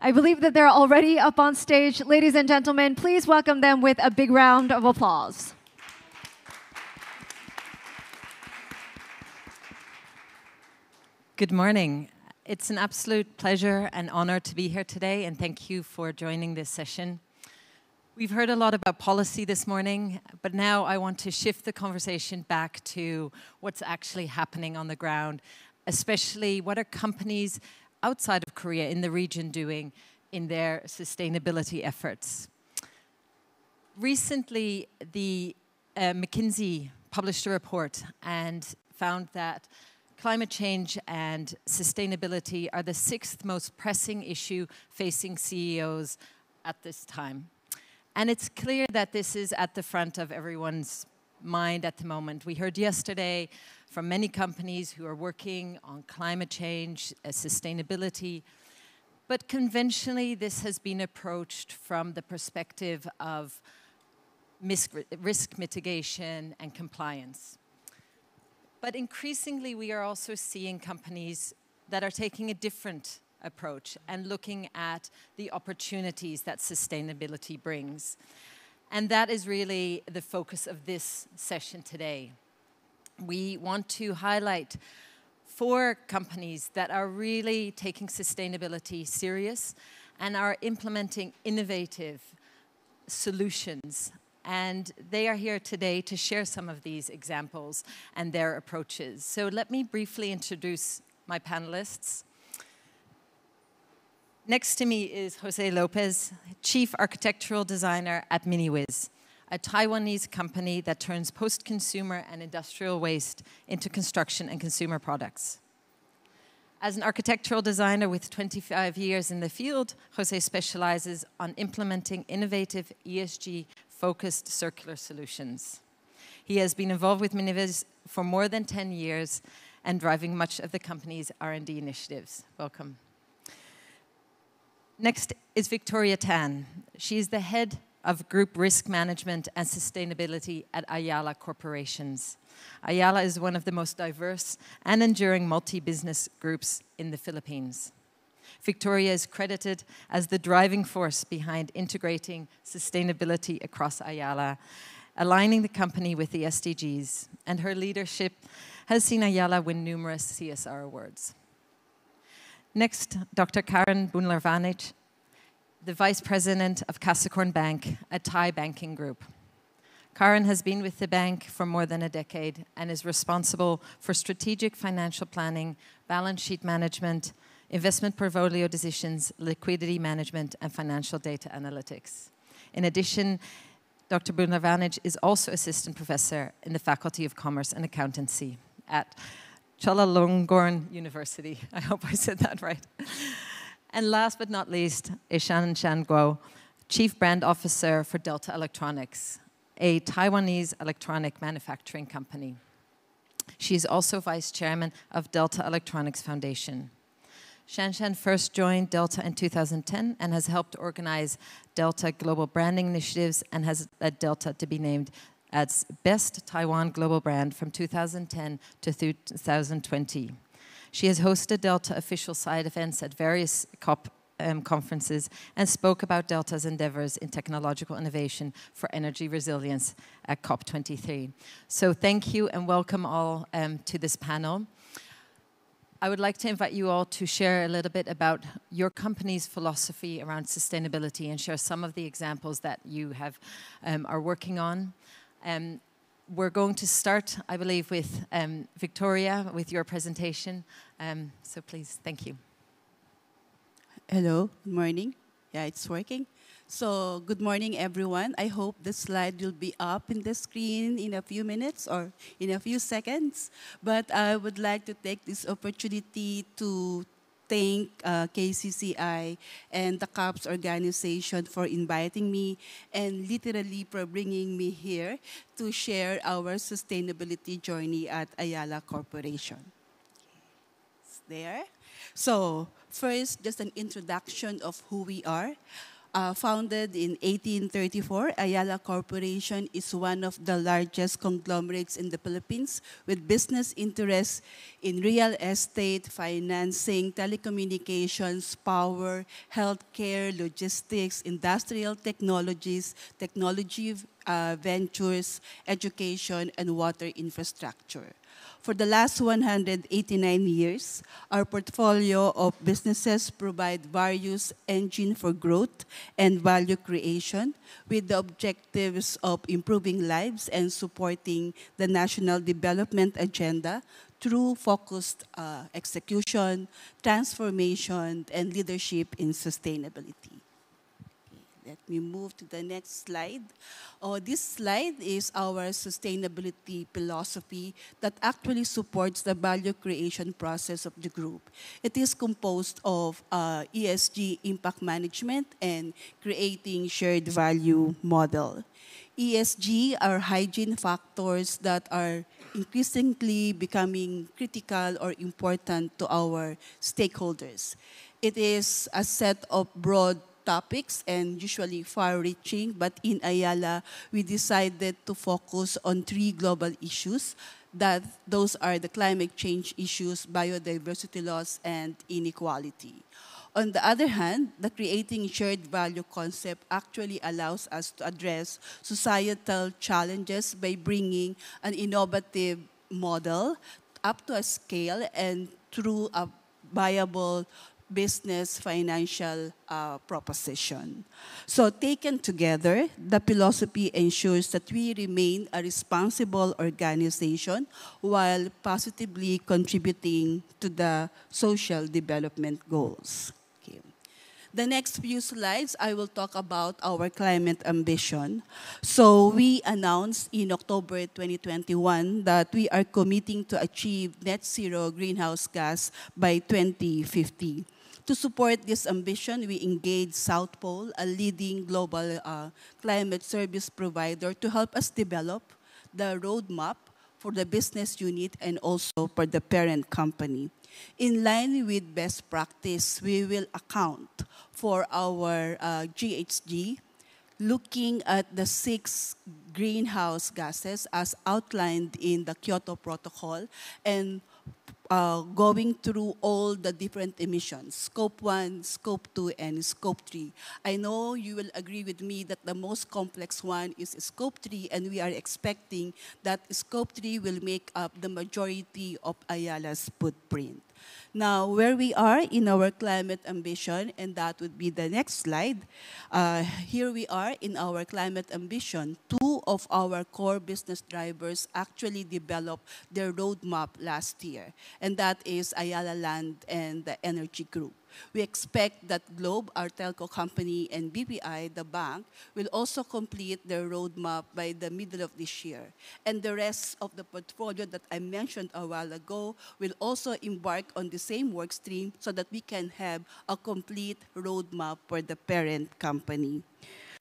I believe that they're already up on stage. Ladies and gentlemen, please welcome them with a big round of applause. Good morning. It's an absolute pleasure and honor to be here today, and thank you for joining this session. We've heard a lot about policy this morning, but now I want to shift the conversation back to what's actually happening on the ground, especially what are companies outside of Korea in the region doing in their sustainability efforts. Recently, the uh, McKinsey published a report and found that climate change and sustainability are the sixth most pressing issue facing CEOs at this time. And it's clear that this is at the front of everyone's mind at the moment. We heard yesterday from many companies who are working on climate change, uh, sustainability. But conventionally, this has been approached from the perspective of risk mitigation and compliance. But increasingly, we are also seeing companies that are taking a different approach and looking at the opportunities that sustainability brings. And that is really the focus of this session today. We want to highlight four companies that are really taking sustainability serious and are implementing innovative solutions. And they are here today to share some of these examples and their approaches. So let me briefly introduce my panelists. Next to me is Jose Lopez, Chief Architectural Designer at MiniWiz, a Taiwanese company that turns post consumer and industrial waste into construction and consumer products. As an architectural designer with 25 years in the field, Jose specializes on implementing innovative ESG focused circular solutions. He has been involved with MiniWiz for more than 10 years and driving much of the company's R&D initiatives. Welcome. Next is Victoria Tan. She is the head of Group Risk Management and Sustainability at Ayala Corporations. Ayala is one of the most diverse and enduring multi business groups in the Philippines. Victoria is credited as the driving force behind integrating sustainability across Ayala, aligning the company with the SDGs, and her leadership has seen Ayala win numerous CSR awards. Next, Dr. Karin Boonlertvanich, the Vice President of Kasikorn Bank, a Thai banking group. Karin has been with the bank for more than a decade and is responsible for strategic financial planning, balance sheet management, investment portfolio decisions, liquidity management, and financial data analytics. In addition, Dr. Boonlertvanich is also assistant professor in the Faculty of Commerce and Accountancy at Chulalongkorn University. I hope I said that right. And last but not least is Shan Shan Guo, Chief Brand Officer for Delta Electronics, a Taiwanese electronic manufacturing company. She is also Vice Chairman of Delta Electronics Foundation. Shan Shan first joined Delta in 2010 and has helped organize Delta global branding initiatives and has led Delta to be named as Best Taiwan Global Brand from 2010 to 2020. She has hosted Delta official side events at various COP um, conferences and spoke about Delta's endeavors in technological innovation for energy resilience at COP23. So, thank you and welcome all um, to this panel. I would like to invite you all to share a little bit about your company's philosophy around sustainability and share some of the examples that you have um, are working on. Um, we're going to start, I believe, with um, Victoria with your presentation. Um, so please, thank you. Hello, good morning. Yeah, it's working. So, good morning, everyone. I hope the slide will be up in the screen in a few minutes or in a few seconds. But I would like to take this opportunity to thank uh, KCCI and the CAPS organization for inviting me and literally for bringing me here to share our sustainability journey at Ayala Corporation. It's there. So first, just an introduction of who we are. Uh, founded in 1834, Ayala Corporation is one of the largest conglomerates in the Philippines with business interests in real estate, financing, telecommunications, power, healthcare, logistics, industrial technologies, technology uh, ventures, education, and water infrastructure. For the last 189 years, our portfolio of businesses provide various engine for growth and value creation with the objectives of improving lives and supporting the national development agenda through focused uh, execution, transformation, and leadership in sustainability. Let me move to the next slide. Oh, this slide is our sustainability philosophy that actually supports the value creation process of the group. It is composed of uh, ESG impact management and creating shared value model. ESG are hygiene factors that are increasingly becoming critical or important to our stakeholders. It is a set of broad topics and usually far-reaching, but in Ayala, we decided to focus on three global issues that those are the climate change issues, biodiversity loss, and inequality. On the other hand, the creating shared value concept actually allows us to address societal challenges by bringing an innovative model up to a scale and through a viable business financial uh, proposition. So taken together, the philosophy ensures that we remain a responsible organization while positively contributing to the social development goals. The next few slides, I will talk about our climate ambition. So we announced in October 2021 that we are committing to achieve net zero greenhouse gas by 2050. To support this ambition, we engaged South Pole, a leading global uh, climate service provider, to help us develop the roadmap for the business unit and also for the parent company. In line with best practice, we will account for our uh, GHG, looking at the six greenhouse gases as outlined in the Kyoto Protocol and uh, going through all the different emissions, scope 1, scope 2, and scope 3. I know you will agree with me that the most complex one is scope 3, and we are expecting that scope 3 will make up the majority of Ayala's footprint. Now, where we are in our climate ambition, and that would be the next slide. Uh, here we are in our climate ambition. Two of our core business drivers actually developed their roadmap last year, and that is Ayala Land and the Energy Group. We expect that Globe, our telco company, and BPI, the bank, will also complete their roadmap by the middle of this year. And the rest of the portfolio that I mentioned a while ago will also embark on the same work stream so that we can have a complete roadmap for the parent company.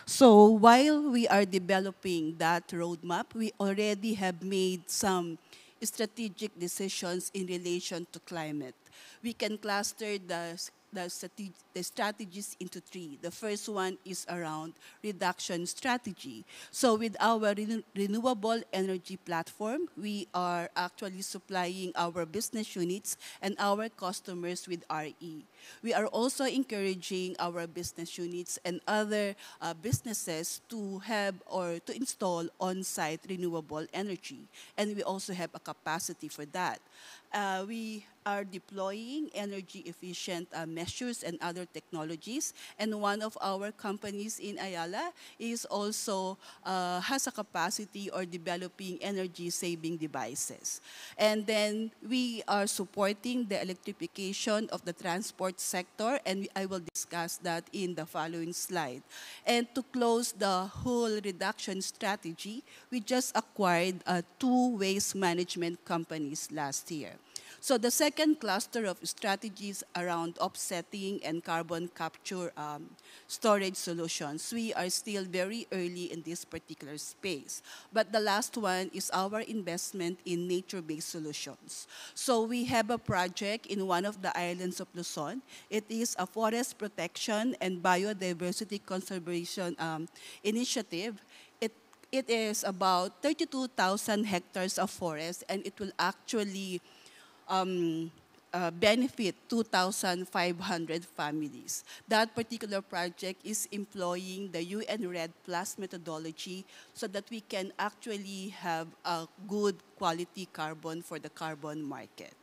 So while we are developing that roadmap, we already have made some strategic decisions in relation to climate. We can cluster the the, the strategies into three. The first one is around reduction strategy. So with our renewable energy platform, we are actually supplying our business units and our customers with RE. We are also encouraging our business units and other uh, businesses to have or to install on-site renewable energy. And we also have a capacity for that. Uh, we are deploying energy efficient uh, measures and other technologies. And one of our companies in Ayala is also uh, has a capacity or developing energy saving devices. And then we are supporting the electrification of the transport sector and I will discuss that in the following slide. And to close the whole reduction strategy, we just acquired uh, two waste management companies last year. So the second cluster of strategies around offsetting and carbon capture um, storage solutions, we are still very early in this particular space. But the last one is our investment in nature-based solutions. So we have a project in one of the islands of Luzon. It is a forest protection and biodiversity conservation um, initiative. It, it is about 32,000 hectares of forest and it will actually um, uh, benefit 2,500 families. That particular project is employing the UN REDD Plus methodology so that we can actually have a good quality carbon for the carbon market.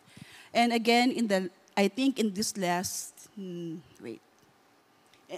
And again, in the I think in this last, hmm, wait,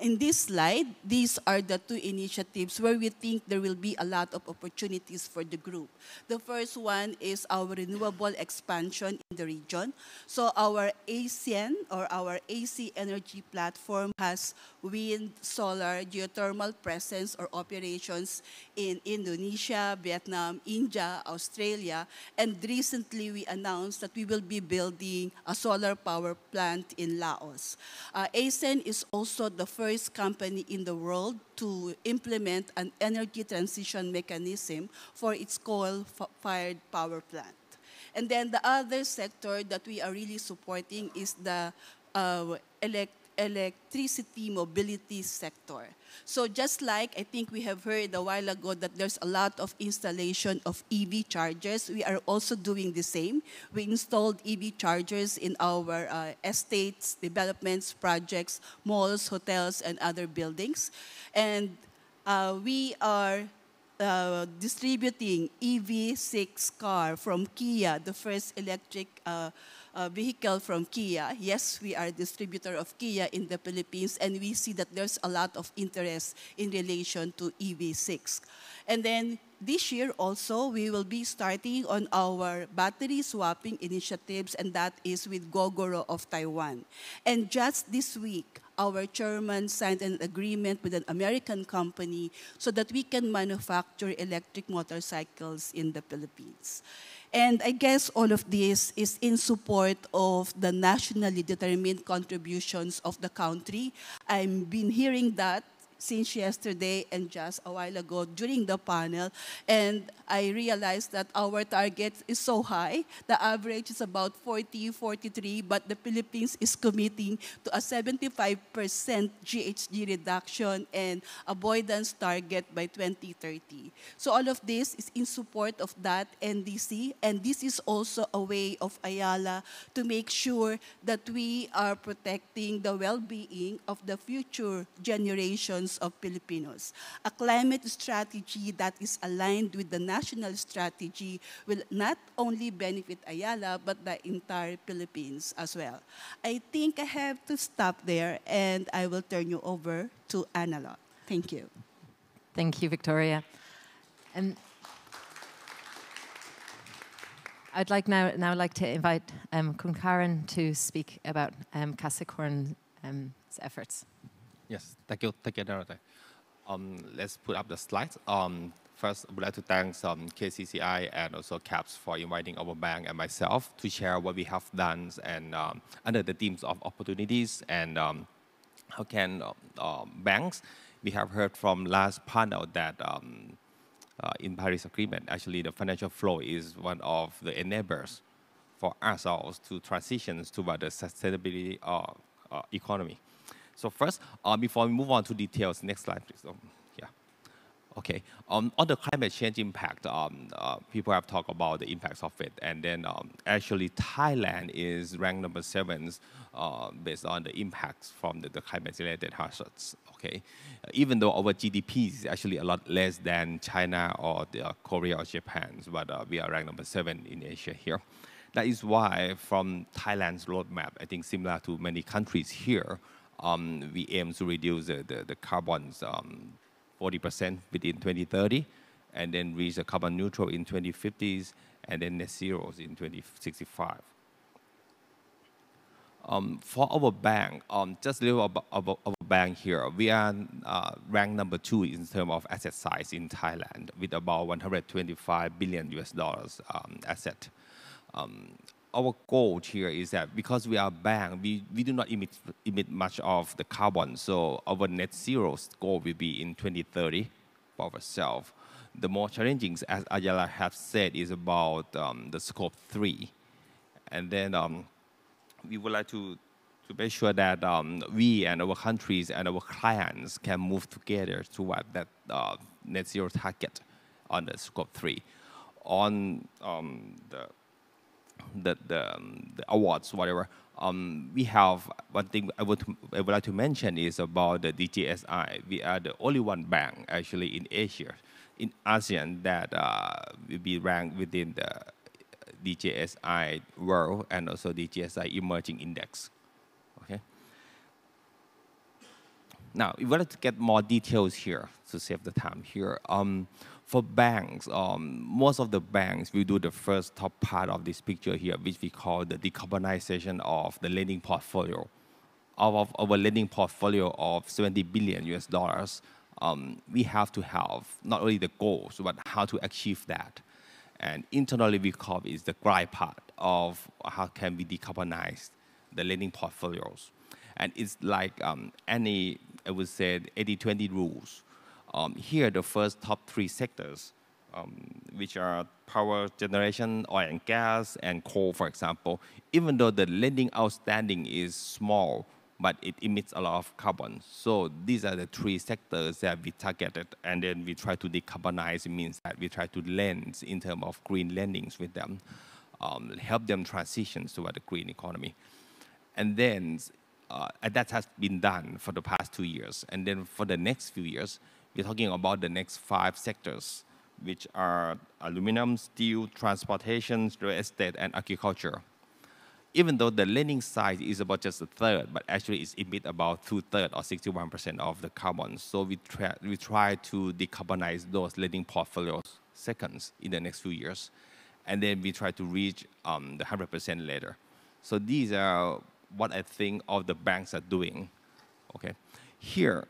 in this slide, these are the two initiatives where we think there will be a lot of opportunities for the group. The first one is our renewable expansion in the region. So our ACEN or our AC energy platform has wind, solar, geothermal presence or operations in Indonesia, Vietnam, India, Australia, and recently we announced that we will be building a solar power plant in Laos. Uh, is also the first first company in the world to implement an energy transition mechanism for its coal-fired power plant. And then the other sector that we are really supporting is the uh, elect electricity mobility sector. So just like I think we have heard a while ago that there's a lot of installation of EV chargers, we are also doing the same. We installed EV chargers in our uh, estates, developments, projects, malls, hotels, and other buildings. And uh, we are uh, distributing EV6 car from Kia, the first electric uh, uh, vehicle from Kia. Yes, we are a distributor of Kia in the Philippines, and we see that there's a lot of interest in relation to EV6. And then this year also, we will be starting on our battery swapping initiatives, and that is with Gogoro of Taiwan. And just this week, our chairman signed an agreement with an American company so that we can manufacture electric motorcycles in the Philippines. And I guess all of this is in support of the nationally determined contributions of the country. I've been hearing that since yesterday and just a while ago during the panel. And I realized that our target is so high. The average is about 40, 43, but the Philippines is committing to a 75% GHG reduction and avoidance target by 2030. So all of this is in support of that NDC, and this is also a way of Ayala to make sure that we are protecting the well-being of the future generations of Filipinos. A climate strategy that is aligned with the national strategy will not only benefit Ayala, but the entire Philippines as well. I think I have to stop there, and I will turn you over to Annelotte. Thank you. Thank you, Victoria. And I'd like now now like to invite um, Karin to speak about um, um, efforts. Yes, thank you, thank you, Dorothy. Um, let's put up the slides. Um, first, I would like to thank um, KCCI and also CAPS for inviting our bank and myself to share what we have done and um, under the themes of opportunities and um, how can uh, banks. We have heard from last panel that um, uh, in Paris Agreement, actually the financial flow is one of the enablers for ourselves to transition toward the sustainability uh, uh, economy. So first, uh, before we move on to details, next slide, please. Um, yeah. Okay. Um, on the climate change impact, um, uh, people have talked about the impacts of it, and then um, actually Thailand is ranked number seven uh, based on the impacts from the, the climate-related hazards. Okay, even though our GDP is actually a lot less than China or the, uh, Korea or Japan, but uh, we are ranked number seven in Asia here. That is why, from Thailand's roadmap, I think similar to many countries here, um, we aim to reduce the, the, the carbons um, 40% within 2030, and then reach a carbon neutral in 2050s, and then net zeros in 2065. Um, for our bank, um, just a little about our, our bank here, we are uh, ranked number two in terms of asset size in Thailand with about 125 billion US dollars um, asset. Our goal here is that because we are a bank, we, we do not emit, emit much of the carbon. So our net zero goal will be in 2030 for ourselves. The more challenging, as Ayala has said, is about um, the scope three. And then um, we would like to, to make sure that um, we and our countries and our clients can move together toward that uh, net zero target on the scope three. On um, the the, the, um, the awards, whatever, um, we have one thing I would, I would like to mention is about the DJSI. We are the only one bank actually in Asia, in ASEAN, that uh, will be ranked within the DJSI World and also DJSI Emerging Index. Okay. Now, we want to get more details here to save the time here. Um, for banks, um, most of the banks will do the first top part of this picture here, which we call the decarbonization of the lending portfolio. Out of our lending portfolio of 70 billion US dollars, um, we have to have not only the goals, but how to achieve that. And internally, we call it the GRI part of how can we decarbonize the lending portfolios. And it's like um, any, I would say, 80-20 rules um, here, the first top three sectors, um, which are power generation, oil and gas, and coal, for example, even though the lending outstanding is small, but it emits a lot of carbon. So these are the three sectors that we targeted, and then we try to decarbonize. It means that we try to lend in terms of green lendings with them, um, help them transition toward the green economy. And then uh, that has been done for the past two years. And then for the next few years, we're talking about the next five sectors, which are aluminum, steel, transportation, real estate, and agriculture. Even though the lending side is about just a third, but actually it's emit about two-thirds or 61% of the carbon. So we try, we try to decarbonize those lending portfolios seconds in the next few years. And then we try to reach um, the 100% later. So these are what I think all the banks are doing. Okay, Here,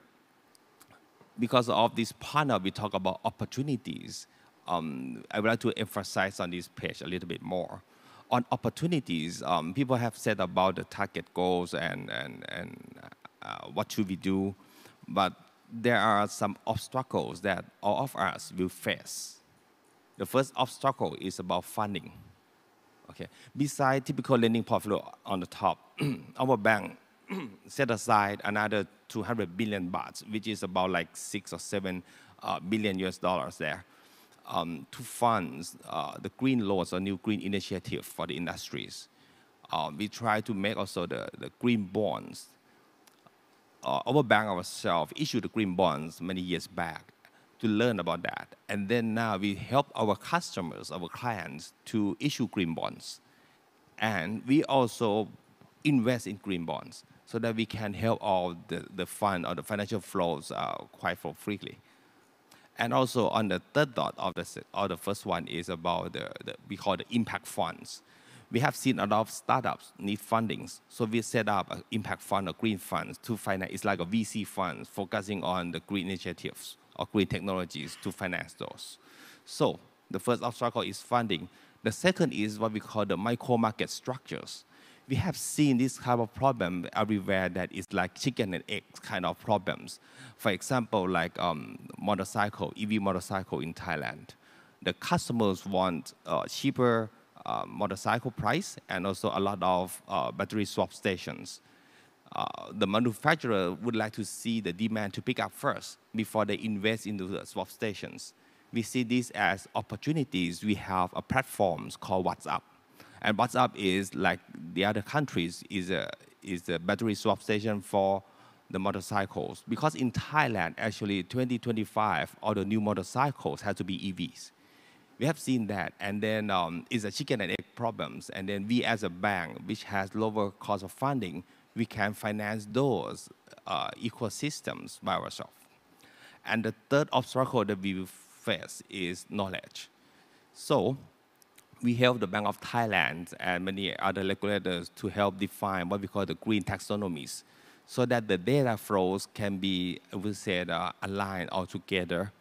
because of this panel, we talk about opportunities. Um, I would like to emphasize on this page a little bit more. On opportunities, um, people have said about the target goals and, and, and uh, what should we do, but there are some obstacles that all of us will face. The first obstacle is about funding. Okay. Besides typical lending portfolio on the top, our bank set aside another 200 billion baht, which is about like six or seven uh, billion US dollars there, um, to fund uh, the green loans or new green initiative for the industries. Uh, we try to make also the, the green bonds. Uh, our bank ourselves issued the green bonds many years back to learn about that. And then now we help our customers, our clients to issue green bonds. And we also invest in green bonds so that we can help all the, the fund or the financial flows uh, quite for freely. And also on the third dot of the, or the first one is about the, the, we call the impact funds. We have seen a lot of startups need fundings. So we set up an impact fund or green funds to finance, it's like a VC fund focusing on the green initiatives or green technologies to finance those. So the first obstacle is funding. The second is what we call the micro market structures we have seen this kind of problem everywhere that is like chicken and egg kind of problems. For example, like um, motorcycle, EV motorcycle in Thailand. The customers want uh, cheaper uh, motorcycle price and also a lot of uh, battery swap stations. Uh, the manufacturer would like to see the demand to pick up first before they invest into the swap stations. We see this as opportunities. We have a platform called WhatsApp and WhatsApp is like the other countries is a, is a battery swap station for the motorcycles. Because in Thailand, actually 2025, all the new motorcycles have to be EVs. We have seen that, and then um, it's a chicken and egg problems. And then we, as a bank, which has lower cost of funding, we can finance those uh, ecosystems by ourselves. And the third obstacle that we will face is knowledge. So we help the Bank of Thailand and many other regulators to help define what we call the green taxonomies so that the data flows can be, would say, uh, aligned all together.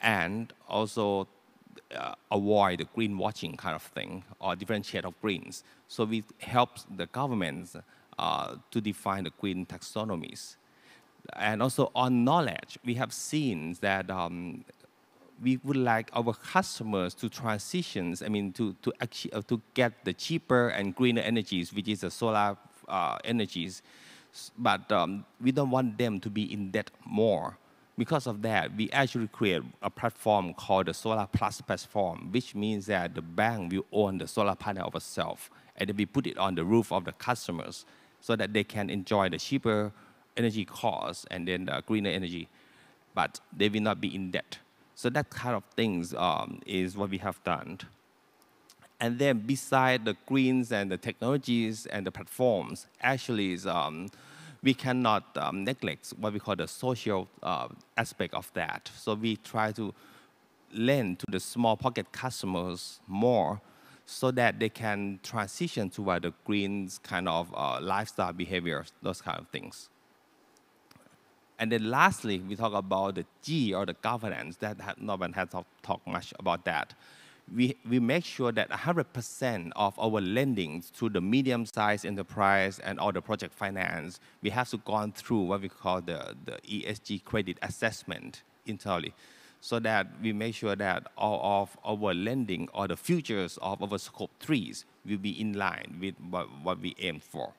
And also uh, avoid the greenwashing kind of thing or different shade of greens. So we help the governments uh, to define the green taxonomies. And also on knowledge, we have seen that um, we would like our customers to transition, I mean, to, to, actually, uh, to get the cheaper and greener energies, which is the solar uh, energies. But um, we don't want them to be in debt more. Because of that, we actually create a platform called the Solar Plus platform, which means that the bank will own the solar panel of itself, and then we put it on the roof of the customers so that they can enjoy the cheaper energy costs and then the greener energy, but they will not be in debt. So that kind of things um, is what we have done. And then beside the greens and the technologies and the platforms, actually is, um, we cannot um, neglect what we call the social uh, aspect of that. So we try to lend to the small pocket customers more so that they can transition toward the greens kind of uh, lifestyle behaviors, those kind of things. And then lastly, we talk about the G or the governance. That no one has talked much about that. We, we make sure that 100% of our lending to the medium-sized enterprise and all the project finance, we have to gone through what we call the, the ESG credit assessment internally so that we make sure that all of our lending or the futures of our scope threes will be in line with what, what we aim for.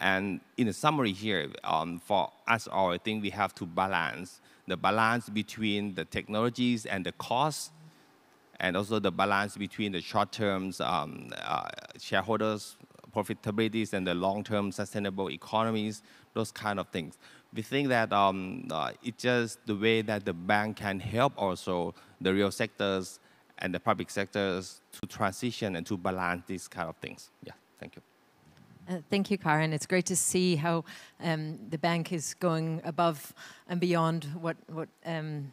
And in the summary here, um, for us all, I think we have to balance the balance between the technologies and the costs, and also the balance between the short-term um, uh, shareholders profitabilities and the long-term sustainable economies, those kind of things. We think that um, uh, it's just the way that the bank can help also the real sectors and the public sectors to transition and to balance these kind of things. Yeah, thank you. Uh, thank you, Karin. It's great to see how um, the bank is going above and beyond what what um,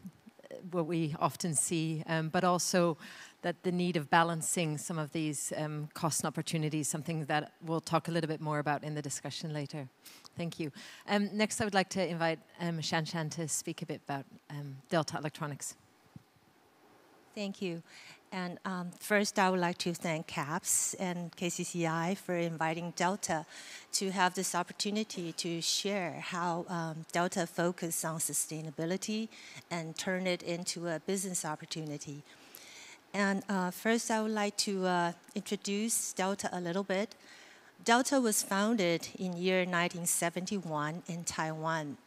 what we often see, um, but also that the need of balancing some of these um, cost and opportunities, something that we'll talk a little bit more about in the discussion later. Thank you. Um, next, I would like to invite um, Shan Shan to speak a bit about Delta Electronics. Thank you. And um, first, I would like to thank CAPS and KCCI for inviting Delta to have this opportunity to share how um, Delta focus on sustainability and turn it into a business opportunity. And uh, first, I would like to uh, introduce Delta a little bit. Delta was founded in year 1971 in Taiwan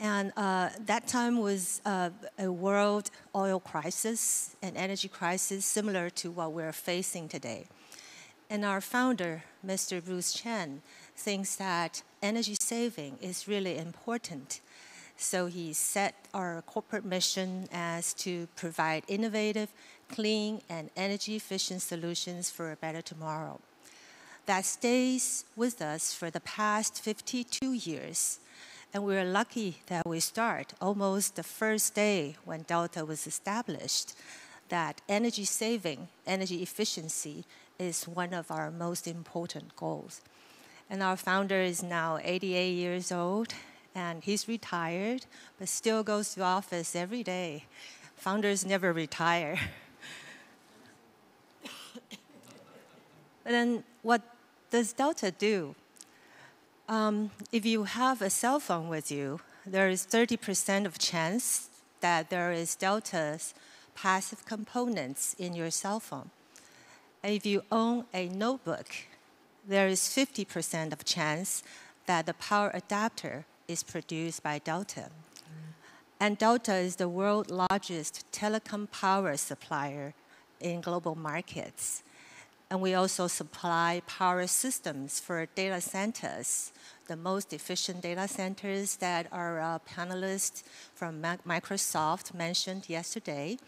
and uh, that time was uh, a world oil crisis, an energy crisis similar to what we're facing today. And our founder, Mr. Bruce Cheng, thinks that energy saving is really important. So he set our corporate mission as to provide innovative, clean, and energy efficient solutions for a better tomorrow. That stays with us for the past 52 years and we are lucky that we start almost the first day when Delta was established, that energy saving, energy efficiency is one of our most important goals. And our founder is now 88 years old, and he's retired, but still goes to office every day. Founders never retire. and then what does Delta do? Um, if you have a cell phone with you, there is 30% of chance that there is Delta's passive components in your cell phone. And if you own a notebook, there is 50% of chance that the power adapter is produced by Delta. And Delta is the world's largest telecom power supplier in global markets. And we also supply power systems for data centers, the most efficient data centers that our uh, panelists from Microsoft mentioned yesterday.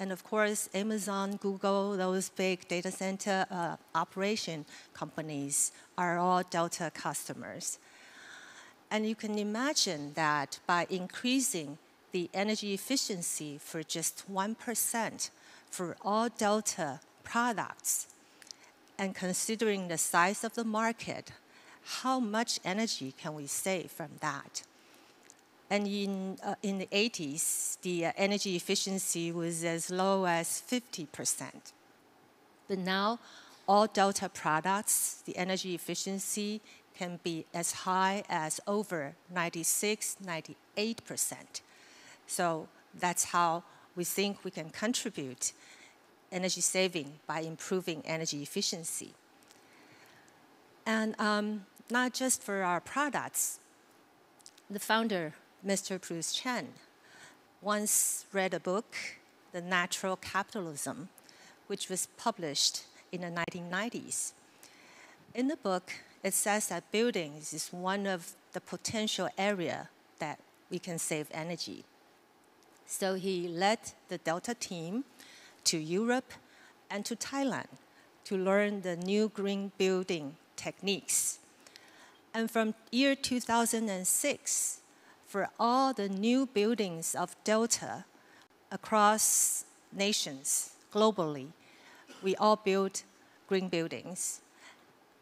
And of course, Amazon, Google, those big data center uh, operation companies are all Delta customers. And you can imagine that by increasing the energy efficiency for just 1% for all Delta products, and considering the size of the market, how much energy can we save from that? And in, uh, in the 80s, the uh, energy efficiency was as low as 50%. But now, all Delta products, the energy efficiency can be as high as over 96, 98%. So that's how we think we can contribute energy saving by improving energy efficiency. And um, not just for our products, the founder, Mr. Bruce Cheng, once read a book, The Natural Capitalism, which was published in the 1990s. In the book, it says that buildings is one of the potential area that we can save energy. So he led the Delta team to Europe and to Thailand to learn the new green building techniques. And from year 2006, for all the new buildings of Delta across nations globally, we all build green buildings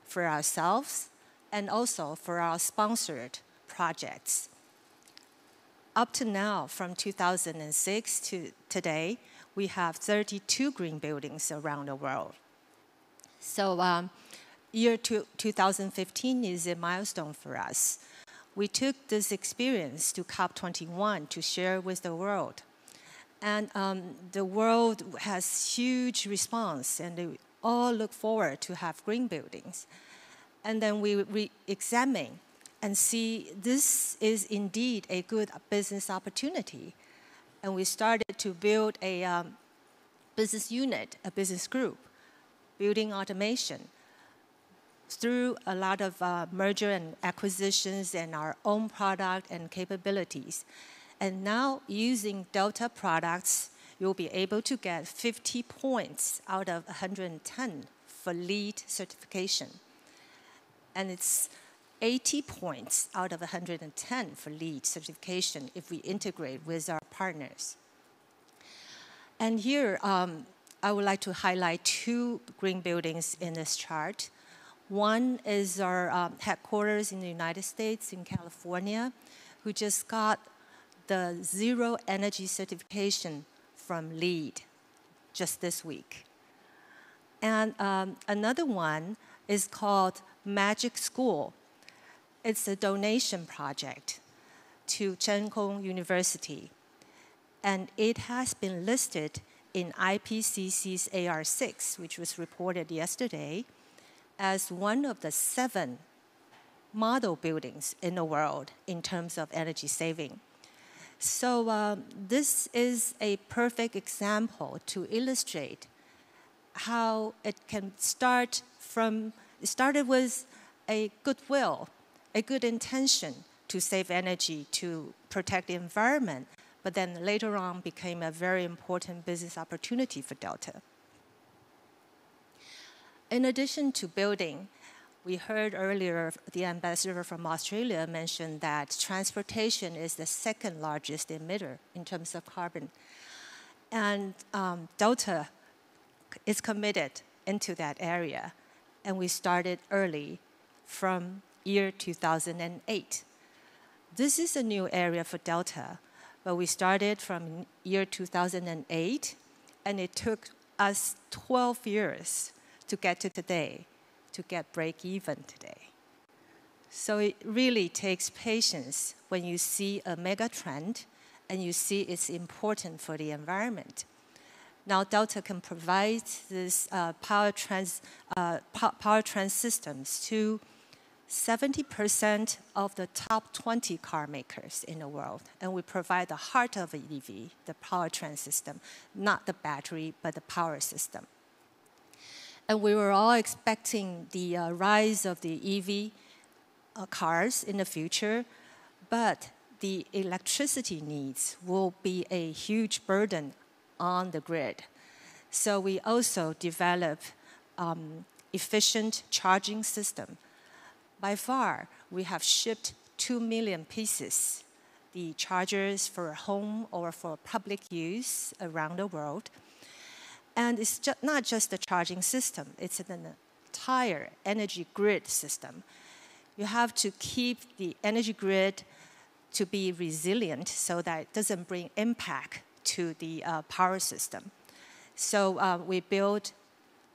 for ourselves and also for our sponsored projects. Up to now, from 2006 to today, we have 32 green buildings around the world. So, um, year two, 2015 is a milestone for us. We took this experience to COP21 to share with the world. And um, the world has huge response, and they all look forward to have green buildings. And then we re-examine and see this is indeed a good business opportunity. And we started to build a um, business unit, a business group, building automation through a lot of uh, merger and acquisitions and our own product and capabilities. And now using Delta products, you'll be able to get 50 points out of 110 for LEED certification. And it's 80 points out of 110 for LEED certification if we integrate with our partners. And here, um, I would like to highlight two green buildings in this chart. One is our um, headquarters in the United States in California, who just got the zero energy certification from LEED just this week. And um, another one is called Magic School. It's a donation project to Kung University. And it has been listed in IPCC's AR6, which was reported yesterday, as one of the seven model buildings in the world in terms of energy saving. So um, this is a perfect example to illustrate how it can start from, it started with a goodwill, a good intention to save energy, to protect the environment, but then later on became a very important business opportunity for Delta. In addition to building, we heard earlier the ambassador from Australia mention that transportation is the second largest emitter in terms of carbon. And um, Delta is committed into that area. And we started early from year 2008. This is a new area for Delta, but we started from year 2008, and it took us 12 years to get to today, to get break even today. So it really takes patience when you see a mega trend and you see it's important for the environment. Now Delta can provide this uh, power, trans, uh, power trans systems to 70% of the top 20 car makers in the world. And we provide the heart of an EV, the powertrain system, not the battery, but the power system. And we were all expecting the uh, rise of the EV uh, cars in the future, but the electricity needs will be a huge burden on the grid. So we also develop um, efficient charging system. By far, we have shipped 2 million pieces, the chargers for home or for public use around the world. And it's ju not just the charging system, it's an entire energy grid system. You have to keep the energy grid to be resilient so that it doesn't bring impact to the uh, power system. So uh, we built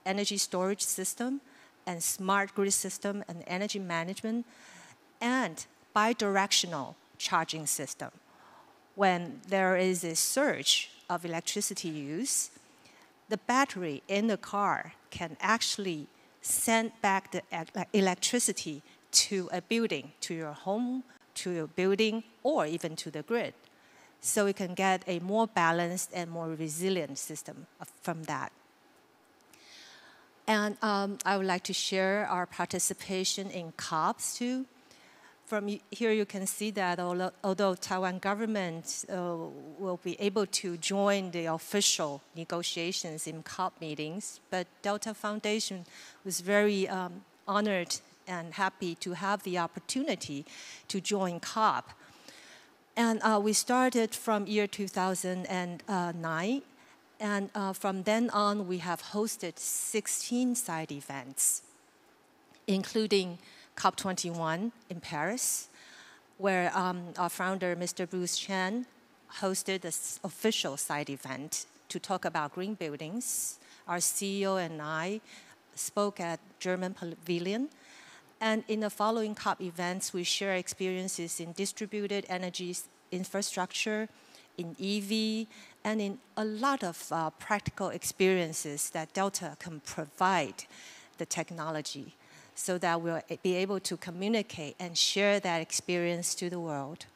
energy storage system and smart grid system and energy management and bidirectional charging system. When there is a surge of electricity use, the battery in the car can actually send back the electricity to a building, to your home, to your building, or even to the grid. So we can get a more balanced and more resilient system from that. And um, I would like to share our participation in COPs too. From here you can see that although Taiwan government uh, will be able to join the official negotiations in COP meetings, but Delta Foundation was very um, honored and happy to have the opportunity to join COP. And uh, we started from year 2009 and uh, from then on, we have hosted 16 side events, including COP21 in Paris, where um, our founder, Mr. Bruce Cheng, hosted the official side event to talk about green buildings. Our CEO and I spoke at German Pavilion. And in the following COP events, we share experiences in distributed energy infrastructure, in EV, and in a lot of uh, practical experiences that Delta can provide the technology so that we'll be able to communicate and share that experience to the world.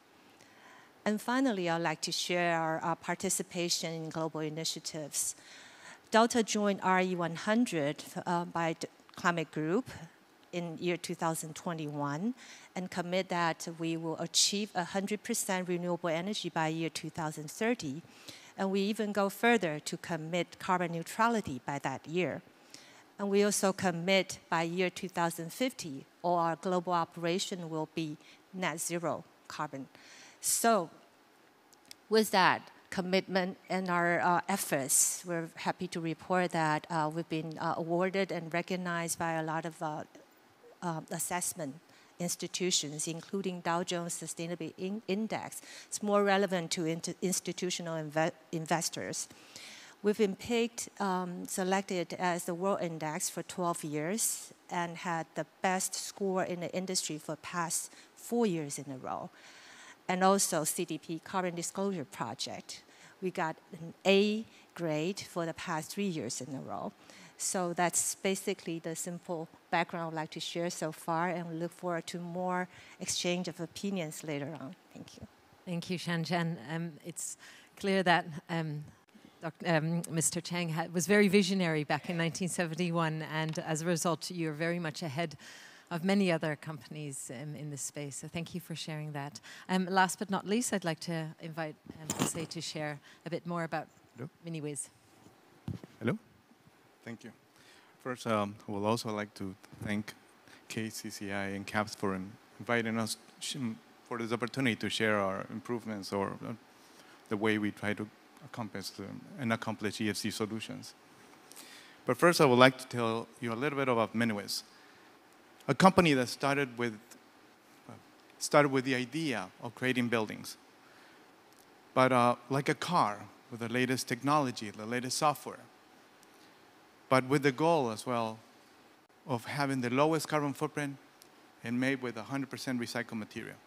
And finally, I'd like to share our, our participation in global initiatives. Delta joined RE100 uh, by the Climate Group in year 2021 and commit that we will achieve 100% renewable energy by year 2030. And we even go further to commit carbon neutrality by that year. And we also commit by year 2050, all our global operation will be net zero carbon. So with that commitment and our uh, efforts, we're happy to report that uh, we've been uh, awarded and recognized by a lot of uh, um, assessment institutions, including Dow Jones Sustainability in Index. It's more relevant to institutional inve investors. We've been picked, um, selected as the World Index for 12 years and had the best score in the industry for past four years in a row. And also CDP Carbon Disclosure Project. We got an A grade for the past three years in a row. So that's basically the simple background I'd like to share so far, and we look forward to more exchange of opinions later on. Thank you. Thank you, Shan Um, it's clear that um, Dr. Um, Mr. Cheng had, was very visionary back in 1971, and as a result, you're very much ahead of many other companies um, in this space. So thank you for sharing that. Um, last but not least, I'd like to invite um, Jose to share a bit more about Hello. MiniWiz. Hello. Thank you. First, um, I would also like to thank KCCI and CAPS for inviting us for this opportunity to share our improvements or uh, the way we try to accomplish and accomplish ESG solutions. But first, I would like to tell you a little bit about MiniWiz, a company that started with uh, started with the idea of creating buildings, but uh, like a car with the latest technology, the latest software but with the goal as well of having the lowest carbon footprint and made with 100% recycled material.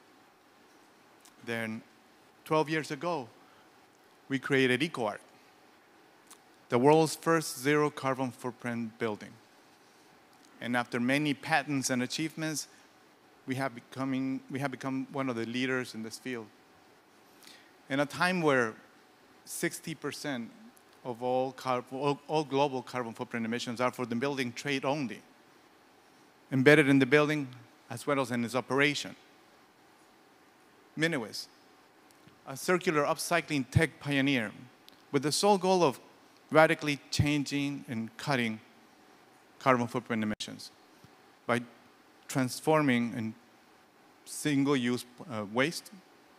Then 12 years ago, we created EcoARK, the world's first zero carbon footprint building. And after many patents and achievements, we have, becoming, we have become one of the leaders in this field. In a time where 60% of all, all, all, global carbon footprint emissions are for the building trade only, embedded in the building as well as in its operation. MiniWiz, a circular upcycling tech pioneer with the sole goal of radically changing and cutting carbon footprint emissions by transforming single-use uh, waste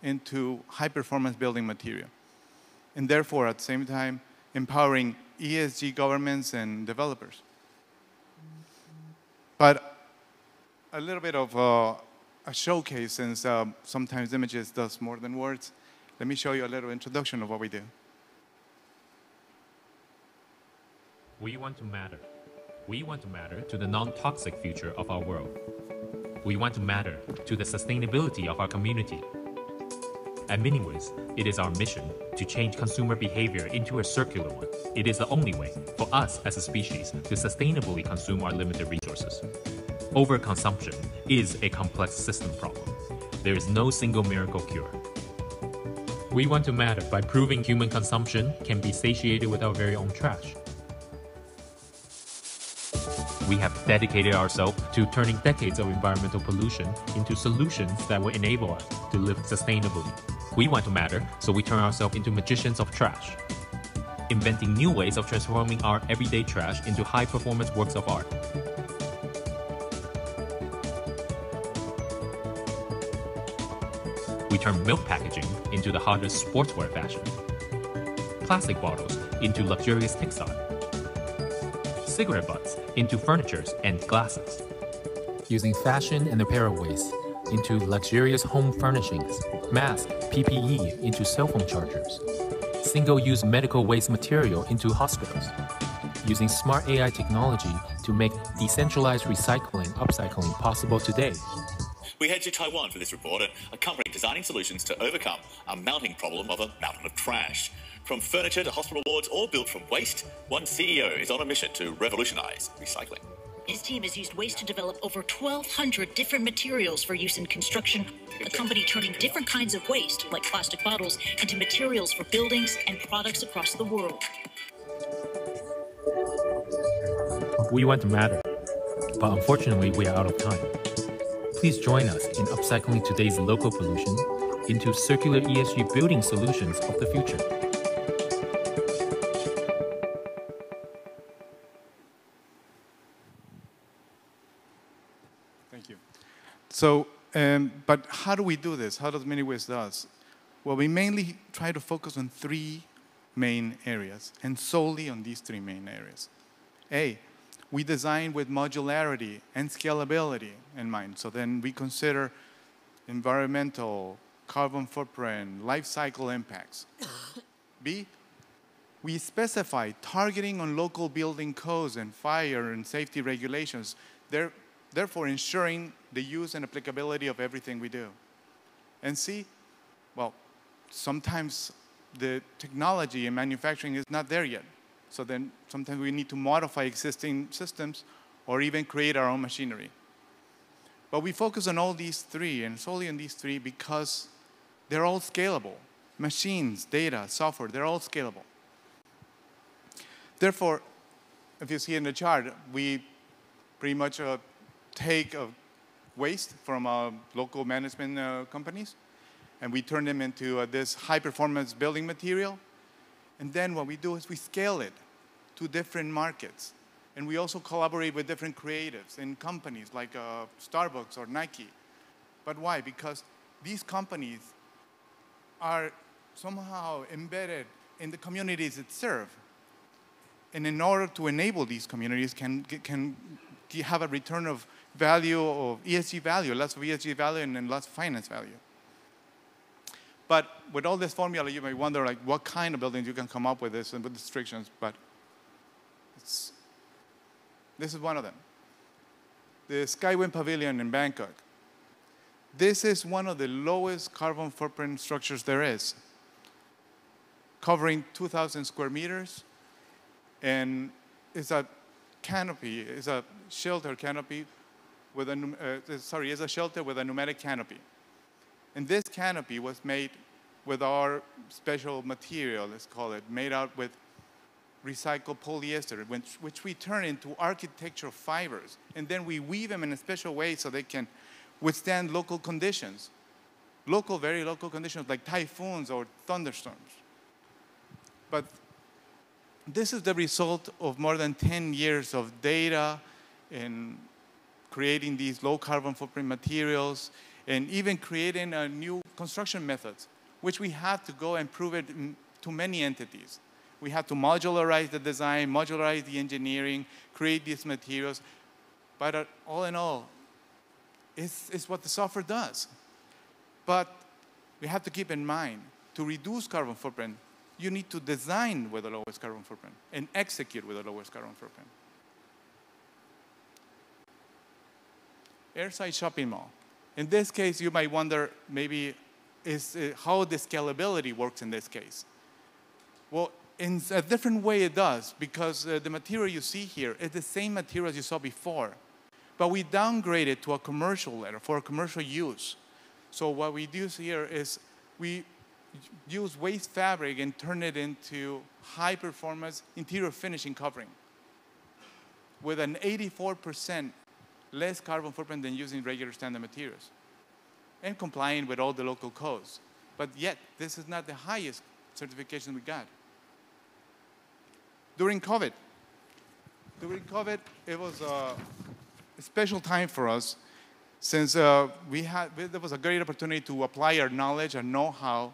into high-performance building material. And therefore, at the same time, empowering ESG governments and developers. But a little bit of uh, a showcase since um, sometimes images does more than words. Let me show you a little introduction of what we do. We want to matter. We want to matter to the non-toxic future of our world. We want to matter to the sustainability of our community. At Miniwiz, it is our mission to change consumer behavior into a circular one. It is the only way for us as a species to sustainably consume our limited resources. Overconsumption is a complex system problem. There is no single miracle cure. We want to matter by proving human consumption can be satiated with our very own trash. We have dedicated ourselves to turning decades of environmental pollution into solutions that will enable us to live sustainably. We want to matter, so we turn ourselves into magicians of trash, inventing new ways of transforming our everyday trash into high performance works of art. We turn milk packaging into the hottest sportswear fashion, plastic bottles into luxurious textile, cigarette butts into furnitures and glasses, using fashion and apparel waste into luxurious home furnishings, masks, PPE into cell phone chargers, single-use medical waste material into hospitals, using smart AI technology to make decentralized recycling upcycling possible today. We head to Taiwan for this report, a company designing solutions to overcome a mounting problem of a mountain of trash. From furniture to hospital wards, all built from waste, one CEO is on a mission to revolutionize recycling. His team has used waste to develop over 1,200 different materials for use in construction. A company turning different kinds of waste, like plastic bottles, into materials for buildings and products across the world. We want to matter, but unfortunately, we are out of time. Please join us in upcycling today's local pollution into circular ESG building solutions of the future. So, um, but how do we do this? How does MiniWiz does? Well, we mainly try to focus on three main areas, and solely on these three main areas. A, we design with modularity and scalability in mind. So then we consider environmental, carbon footprint, life cycle impacts. B, we specify targeting on local building codes and fire and safety regulations, there, therefore ensuring the use and applicability of everything we do. And see, well, sometimes the technology in manufacturing is not there yet. So then sometimes we need to modify existing systems or even create our own machinery. But we focus on all these three and solely on these three because they're all scalable. Machines, data, software, they're all scalable. Therefore, if you see in the chart, we pretty much uh, take uh, waste from uh, local management uh, companies and we turn them into uh, this high performance building material. And then what we do is we scale it to different markets. And we also collaborate with different creatives in companies like uh, Starbucks or Nike. But why? Because these companies are somehow embedded in the communities it serve. And in order to enable these communities can, can have a return of value of ESG value, less of ESG value and then less finance value. But with all this formula, you may wonder like what kind of buildings you can come up with this and with restrictions, but this is one of them. The Skywind Pavilion in Bangkok. This is one of the lowest carbon footprint structures there is, covering 2,000 square meters, and it's a canopy, it's a shelter canopy with a, uh, sorry, it's a shelter with a pneumatic canopy. And this canopy was made with our special material, let's call it, made out with recycled polyester, which, which we turn into architectural fibers. And then we weave them in a special way so they can withstand local conditions, local, very local conditions like typhoons or thunderstorms. But this is the result of more than 10 years of data in creating these low carbon footprint materials and even creating a new construction methods, which we have to go and prove it to many entities. We have to modularize the design, modularize the engineering, create these materials. But uh, all in all, It's, it's what the software does. But we have to keep in mind to reduce carbon footprint, you need to design with the lowest carbon footprint and execute with the lowest carbon footprint. Airside shopping mall. In this case, you might wonder maybe is uh, how the scalability works in this case. Well, in a different way it does because uh, the material you see here is the same material as you saw before, but we downgrade it to a commercial letter for commercial use. So what we do here is we use waste fabric and turn it into high performance interior finishing covering with an 84% less carbon footprint than using regular standard materials and complying with all the local codes. But yet, this is not the highest certification we got. During COVID, during COVID, it was a special time for us since uh, we had, there was a great opportunity to apply our knowledge and know-how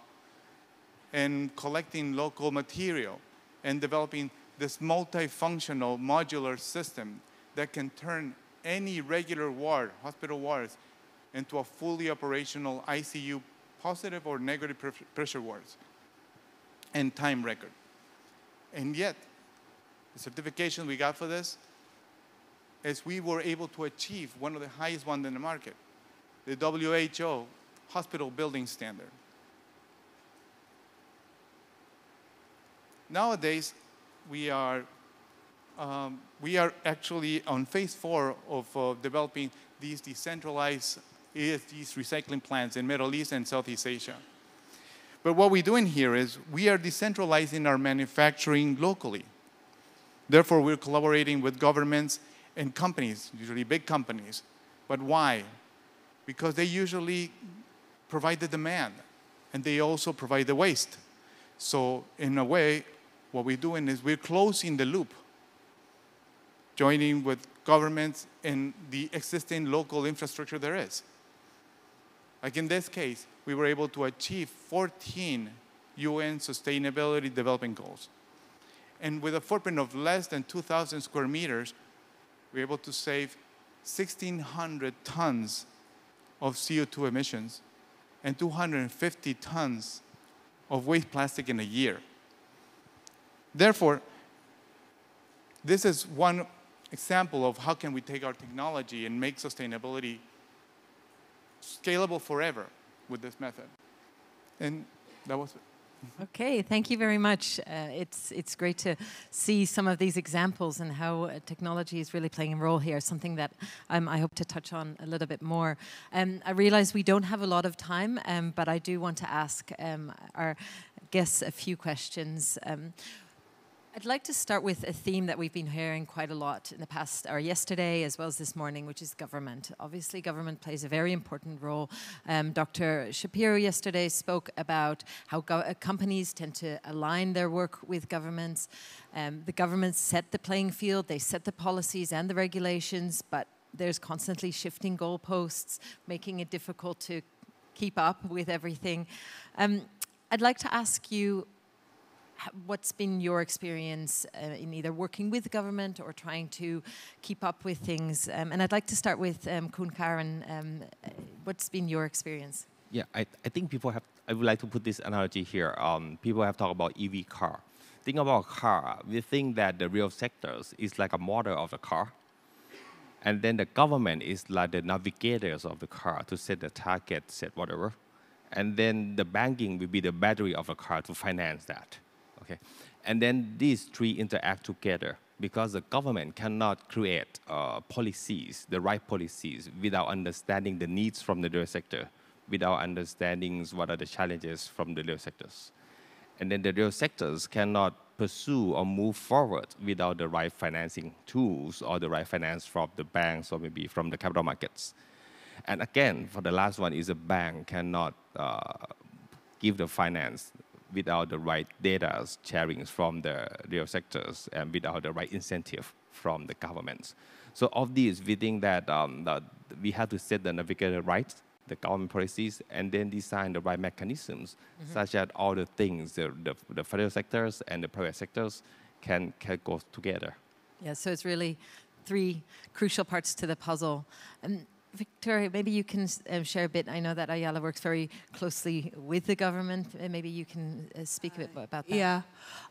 in collecting local material and developing this multifunctional modular system that can turn any regular ward, hospital wards, into a fully operational ICU positive or negative pressure wards and time record. And yet, the certification we got for this is we were able to achieve one of the highest ones in the market, the WHO hospital building standard. Nowadays, we are, um, we are actually on phase four of uh, developing these decentralized ESG's recycling plants in Middle East and Southeast Asia. But what we're doing here is we are decentralizing our manufacturing locally. Therefore, we're collaborating with governments and companies, usually big companies. But why? Because they usually provide the demand and they also provide the waste. So, in a way, what we're doing is we're closing the loop, joining with governments and the existing local infrastructure there is. Like in this case, we were able to achieve 14 UN Sustainability Development Goals. And with a footprint of less than 2,000 square meters, we were able to save 1,600 tons of CO2 emissions and 250 tons of waste plastic in a year. Therefore, this is one example of how can we take our technology and make sustainability scalable forever with this method. And that was it. Okay, thank you very much. Uh, it's it's great to see some of these examples and how uh, technology is really playing a role here. Something that um, I hope to touch on a little bit more. Um, I realize we don't have a lot of time, um, but I do want to ask um, our guests a few questions. I'd like to start with a theme that we've been hearing quite a lot in the past, or yesterday as well as this morning, which is government. Obviously, government plays a very important role. Um, Dr. Shapiro yesterday spoke about how uh, companies tend to align their work with governments. Um, the governments set the playing field, they set the policies and the regulations, but there's constantly shifting goalposts, making it difficult to keep up with everything. Um, I'd like to ask you what's been your experience uh, in either working with government or trying to keep up with things? Um, and I'd like to start with um, Khun Karin. Um, what's been your experience? Yeah, I, I think people have, I would like to put this analogy here. Um, people have talked about EV car. Think about a car. We think that the real sectors is like a model of the car. And then the government is like the navigators of the car to set the target, set whatever. And then the banking will be the battery of the car to finance that. Okay? And then these three interact together because the government cannot create uh, policies, the right policies, without understanding the needs from the real sector, without understanding what are the challenges from the real sectors. And then the real sectors cannot pursue or move forward without the right financing tools or the right finance from the banks or maybe from the capital markets. And again, for the last one is a bank cannot uh, give the finance without the right data sharing from the real sectors and without the right incentive from the governments. So of these, we think that, um, that we have to set the navigator right, the government policies, and then design the right mechanisms, mm-hmm. such that all the things, the, the, the, federal sectors and the private sectors can, can go together. Yeah, so it's really three crucial parts to the puzzle. And Victoria, maybe you can uh, share a bit. I know that Ayala works very closely with the government. Maybe you can uh, speak a bit about that. Yeah.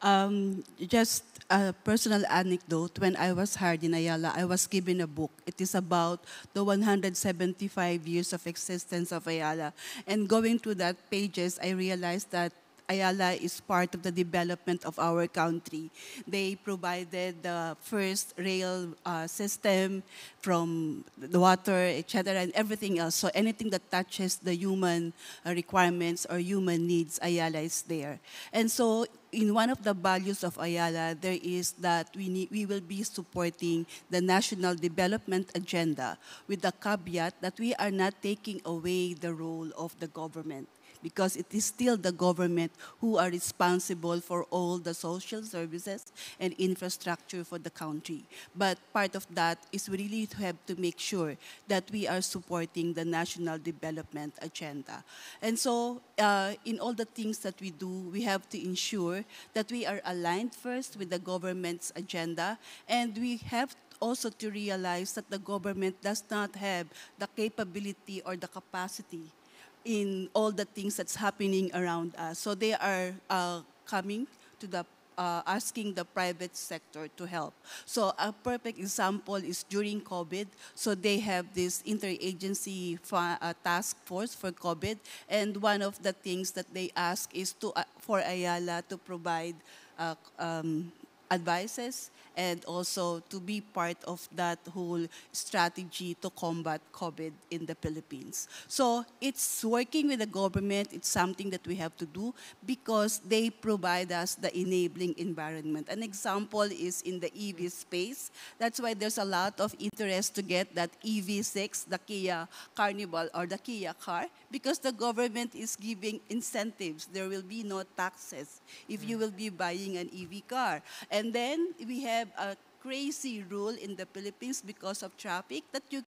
Um, just a personal anecdote. When I was hired in Ayala, I was given a book. It is about the 175 years of existence of Ayala. And going through that pages, I realized that Ayala is part of the development of our country. They provided the first rail uh, system from the water, etc., and everything else. So anything that touches the human uh, requirements or human needs, Ayala is there. And so in one of the values of Ayala, there is that we, need, we will be supporting the national development agenda with the caveat that we are not taking away the role of the government because it is still the government who are responsible for all the social services and infrastructure for the country. But part of that is really to have to make sure that we are supporting the national development agenda. And so uh, in all the things that we do, we have to ensure that we are aligned first with the government's agenda and we have also to realize that the government does not have the capability or the capacity in all the things that's happening around us. So they are uh, coming to the uh, asking the private sector to help. So a perfect example is during COVID. So they have this interagency uh, task force for COVID, and one of the things that they ask is to uh, for Ayala to provide uh, um, advices and also to be part of that whole strategy to combat COVID in the Philippines. So it's working with the government, it's something that we have to do because they provide us the enabling environment. An example is in the EV space. That's why there's a lot of interest to get that EV6, the Kia Carnival or the Kia car, because the government is giving incentives. There will be no taxes if you mm. will be buying an EV car. And then we have a crazy rule in the Philippines because of traffic that you,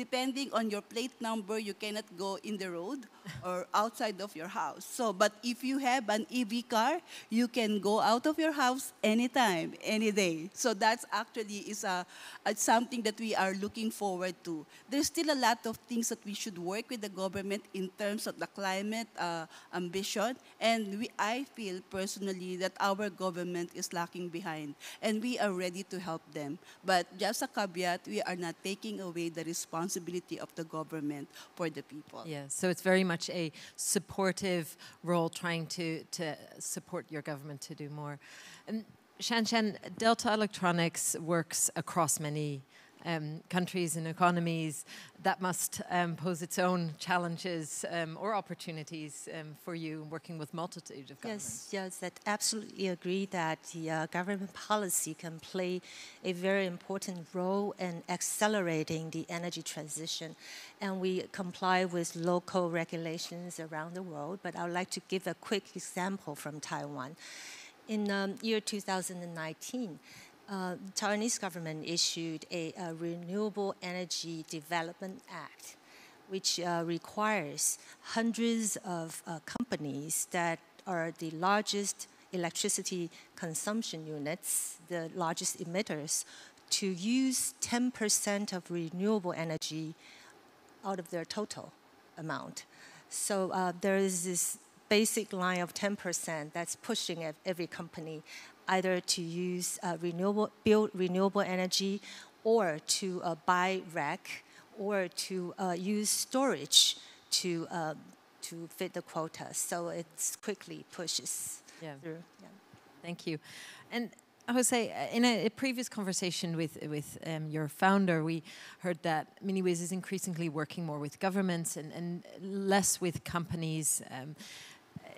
depending on your plate number, you cannot go in the road or outside of your house. So, but if you have an EV car, you can go out of your house anytime, any day. So that's actually is a, a something that we are looking forward to. There's still a lot of things that we should work with the government in terms of the climate uh, ambition, and we, I feel personally that our government is lacking behind, and we are ready to help them. But just a caveat, we are not taking away the responsibility of the government for the people. Yeah, so it's very much a supportive role trying to, to support your government to do more. Shan Shan, Delta Electronics works across many um, countries and economies, that must um, pose its own challenges um, or opportunities um, for you working with multitude of governments. Yes, yes, I absolutely agree that the uh, government policy can play a very important role in accelerating the energy transition. And we comply with local regulations around the world, but I would like to give a quick example from Taiwan. In um, year 2019, uh, the Taiwanese government issued a, a, Renewable Energy Development Act, which uh, requires hundreds of uh, companies that are the largest electricity consumption units, the largest emitters, to use 10% of renewable energy out of their total amount. So uh, there is this basic line of 10% that's pushing every company either to use uh, renewable, build renewable energy or to uh, buy REC or to uh, use storage to, um, to fit the quota. So it quickly pushes yeah. through. Yeah. Thank you. And Jose, uh, in a, a, previous conversation with with um, your founder, we heard that MiniWiz is increasingly working more with governments and, and less with companies. Um, uh,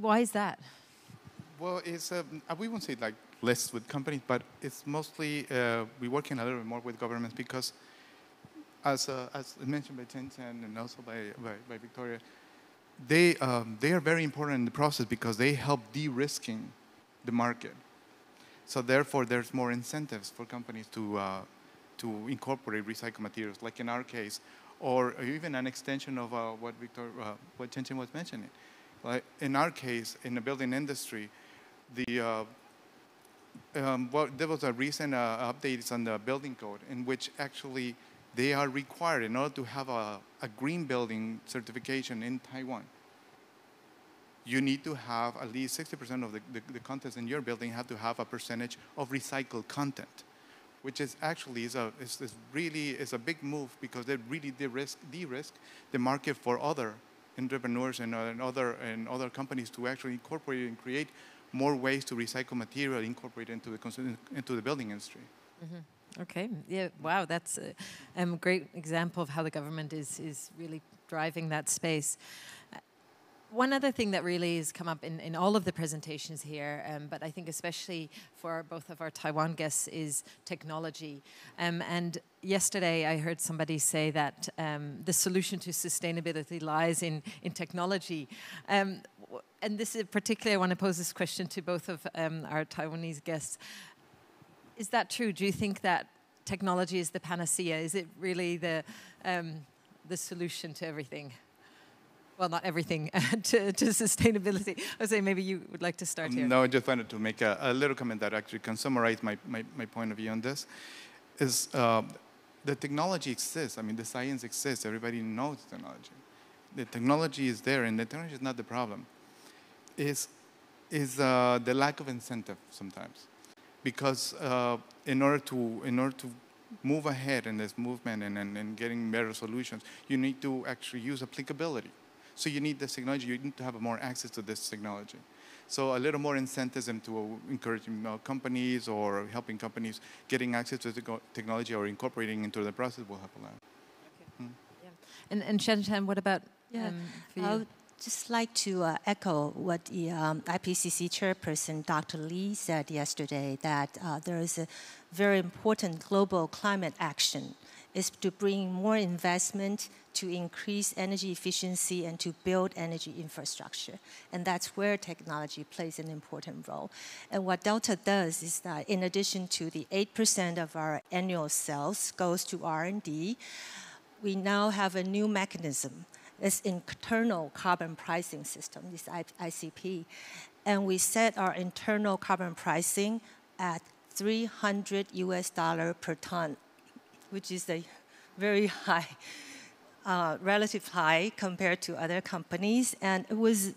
why is that? Well, it's um, we won't say like less with companies, but it's mostly uh, we're working a little bit more with governments because, as uh, as mentioned by Tencent and also by by, by Victoria, they um, they are very important in the process because they help de-risking the market. So therefore, there's more incentives for companies to uh, to incorporate recycled materials, like in our case, or even an extension of uh, what Victor, uh, what Tencent was mentioning. Like in our case, in the building industry, the uh, um, well, there was a recent uh, update on the building code in which actually they are required in order to have a, a green building certification in Taiwan. You need to have at least 60% of the, the, the contents in your building have to have a percentage of recycled content, which is actually is a is, is really is a big move because they really de-risk de-risk the market for other entrepreneurs and, uh, and other and other companies to actually incorporate and create more ways to recycle material incorporated into the into the building industry. Mm-hmm. Okay. Yeah. Wow. That's a um, great example of how the government is is really driving that space. Uh, one other thing that really has come up in, in all of the presentations here, um, but I think especially for both of our Taiwan guests, is technology. Um, and yesterday I heard somebody say that um, the solution to sustainability lies in, in technology. Um, and this is particularly, I want to pose this question to both of um, our Taiwanese guests. Is that true? Do you think that technology is the panacea? Is it really the, um, the solution to everything? well, not everything, to, to, sustainability. I would say maybe you would like to start here. No, I just wanted to make a, a, little comment that actually can summarize my, my, my point of view on this. Is uh, the technology exists. I mean, the science exists. Everybody knows technology. The technology is there, and the technology is not the problem. Is is uh, the lack of incentive sometimes, because uh, in order to in order to move ahead in this movement and, and, and getting better solutions, you need to actually use applicability. So you need this technology. You need to have more access to this technology. So a little more incentives into encouraging uh, companies or helping companies getting access to the technology or incorporating into the process will help a lot. Okay. Hmm. Yeah. And, and Shen Shen, what about yeah. Um, I would just like to uh, echo what the um, IPCC chairperson Dr. Lee said yesterday, that uh, there is a very important global climate action is to bring more investment to increase energy efficiency and to build energy infrastructure. And that's where technology plays an important role. And what Delta does is that in addition to the 8% of our annual sales goes to R&D, we now have a new mechanism. It's internal carbon pricing system, this ICP. And we set our internal carbon pricing at 300 US dollar per ton which is a very high, uh, relative high compared to other companies. And it was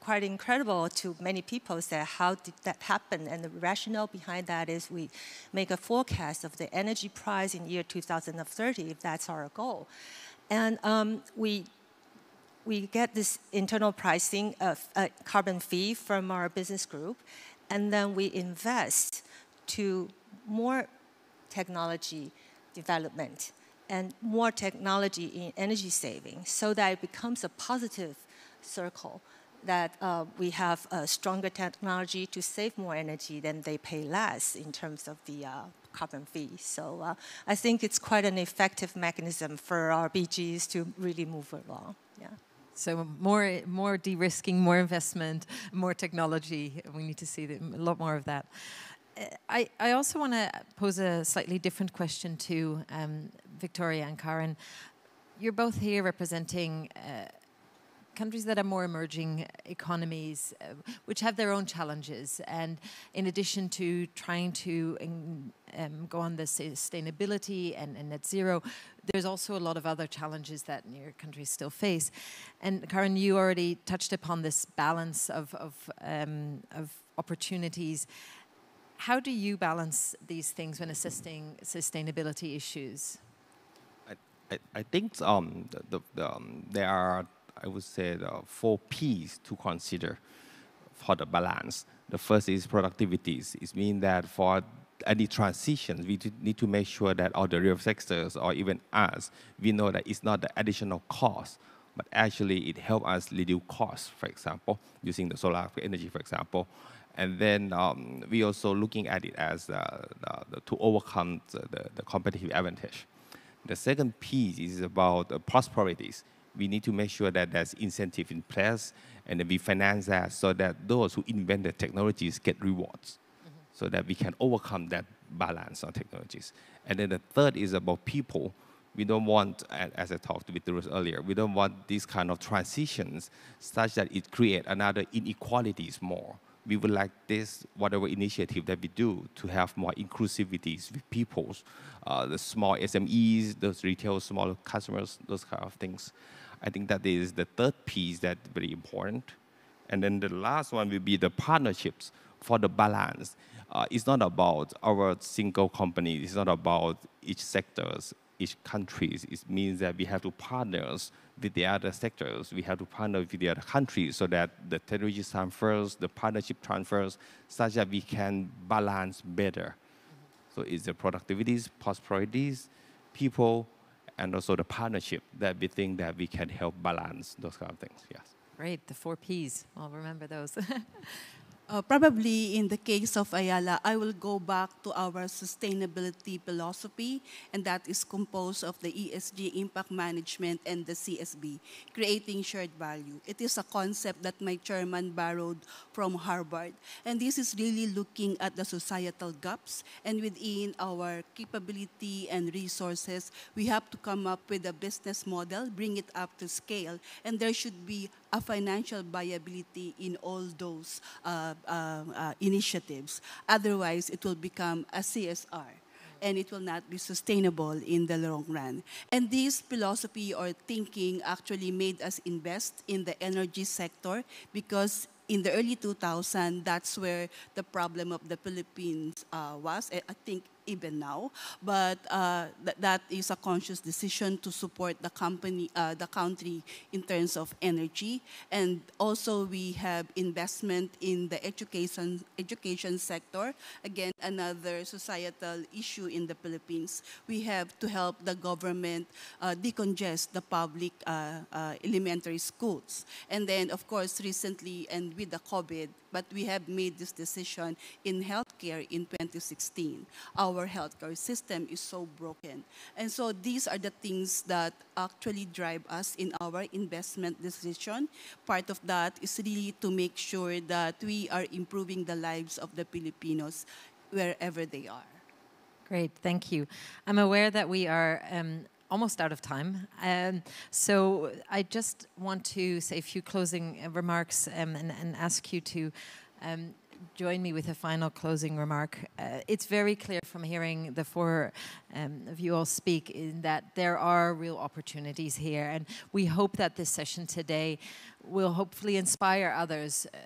quite incredible to many people say, how did that happen? And the rationale behind that is we make a forecast of the energy price in year 2030, if that's our goal. And um, we we get this internal pricing of a carbon fee from our business group, and then we invest to more technology development and more technology in energy saving so that it becomes a positive circle that uh, we have a stronger technology to save more energy than they pay less in terms of the uh, carbon fee. So uh, I think it's quite an effective mechanism for our BGs to really move along. Yeah. So more, more de-risking, more investment, more technology. We need to see a lot more of that. I, I also want to pose a slightly different question to um, Victoria and Karin. You're both here representing uh, countries that are more emerging economies, uh, which have their own challenges. And in addition to trying to um, go on the sustainability and, and, net zero, there's also a lot of other challenges that your countries still face. And Karin, you already touched upon this balance of, of, um, of opportunities how do you balance these things when assessing sustainability issues? I, I, I think um, the, the, um, there are, I would say, the four P's to consider for the balance. The first is productivity. It means that for any transitions, we need to make sure that all the real sectors or even us, we know that it's not the additional cost, but actually it helps us reduce costs, for example, using the solar energy, for example. And then um, we also looking at it as uh, the, to overcome the, the, the, competitive advantage. The second piece is about the prosperities. We need to make sure that there's incentive in place and then we finance that so that those who invent the technologies get rewards mm-hmm. so that we can overcome that balance on technologies. And then the third is about people. We don't want, as I talked with Ruth earlier, we don't want these kind of transitions such that it create another inequalities more we would like this, whatever initiative that we do, to have more inclusivities with people, uh, the small SMEs, those retail small customers, those kind of things. I think that is the third piece that's very important. And then the last one will be the partnerships for the balance. Uh, it's not about our single company. It's not about each sectors, each countries. It means that we have to partners with the other sectors. We have to partner with the other countries so that the technology transfers, the partnership transfers, such that we can balance better. So it's the productivities, prosperities, people, and also the partnership that we think that we can help balance those kind of things. Yes. Great, the four P's. I'll remember those. Uh, probably in the case of Ayala, I will go back to our sustainability philosophy, and that is composed of the ESG impact management and the CSV, creating shared value. It is a concept that my chairman borrowed from Harvard, and this is really looking at the societal gaps, and within our capability and resources, we have to come up with a business model, bring it up to scale, and there should be a financial viability in all those uh, uh, uh, initiatives. Otherwise, it will become a CSR and it will not be sustainable in the long run. And this philosophy or thinking actually made us invest in the energy sector because in the early 2000s, that's where the problem of the Philippines uh, was. I think even now, but uh, th that is a conscious decision to support the company, uh, the country in terms of energy, and also we have investment in the education education sector. Again, another societal issue in the Philippines. We have to help the government uh, decongest the public uh, uh, elementary schools, and then of course recently and with the COVID, but we have made this decision in healthcare in 2016. Our healthcare system is so broken. And so these are the things that actually drive us in our investment decision. Part of that is really to make sure that we are improving the lives of the Filipinos wherever they are. Great, thank you. I'm aware that we are um, almost out of time. Um, so I just want to say a few closing remarks um, and, and, ask you to um, join me with a final closing remark. Uh, it's very clear from hearing the four um, of you all speak in that there are real opportunities here, and we hope that this session today will hopefully inspire others uh,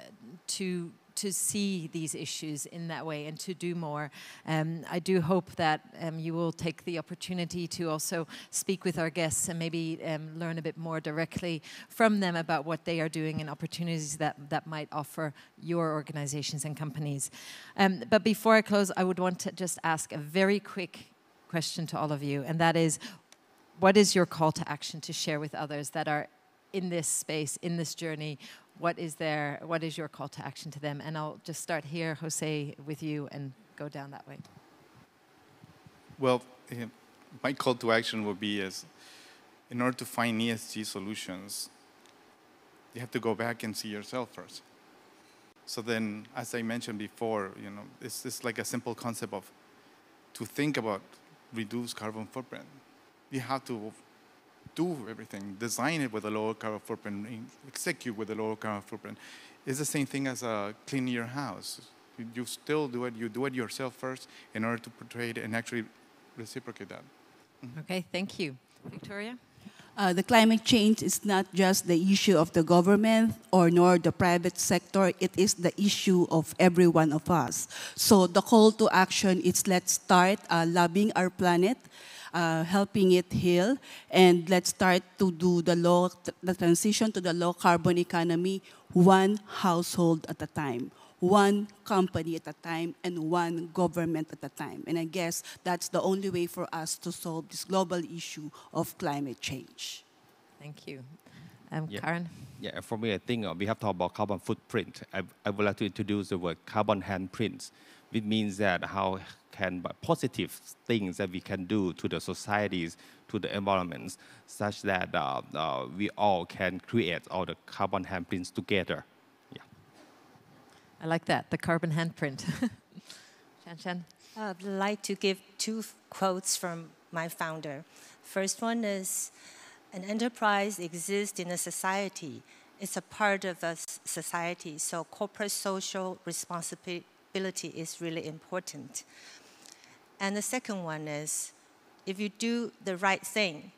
to to see these issues in that way and to do more. Um, I do hope that um, you will take the opportunity to also speak with our guests and maybe um, learn a bit more directly from them about what they are doing and opportunities that, that might offer your organizations and companies. Um, but before I close, I would want to just ask a very quick question to all of you, and that is, what is your call to action to share with others that are in this space, in this journey, what is there, what is your call to action to them? And I'll just start here, Jose, with you and go down that way. Well, uh, my call to action would be is in order to find ESG solutions, you have to go back and see yourself first. So then, as I mentioned before, you know, it's just like a simple concept of to think about reduce carbon footprint. You have to do everything, design it with a lower carbon footprint, execute with a lower carbon footprint. It's the same thing as uh, cleaning your house. You, you, still do it, you do it yourself first in order to portray it and actually reciprocate that. Mm -hmm. Okay, thank you. Victoria? Uh, the climate change is not just the issue of the government or nor the private sector, it is the issue of every one of us. So the call to action is let's start uh, loving our planet, uh, helping it heal. And let's start to do the low, the transition to the low carbon economy one household at a time, one company at a time, and one government at a time. And I guess that's the only way for us to solve this global issue of climate change. Thank you. Um, yeah. Karin? Yeah, for me, I think uh, we have talked about carbon footprint. I, I would like to introduce the word carbon handprint, which means that how can positive things that we can do to the societies, to the environments, such that uh, uh, we all can create all the carbon handprints together. Yeah. I like that, the carbon handprint. Shan Shan? I'd like to give two quotes from my founder. First one is, an enterprise exists in a society it's a part of a society. So corporate social responsibility is really important. And the second one is, if you do the right thing,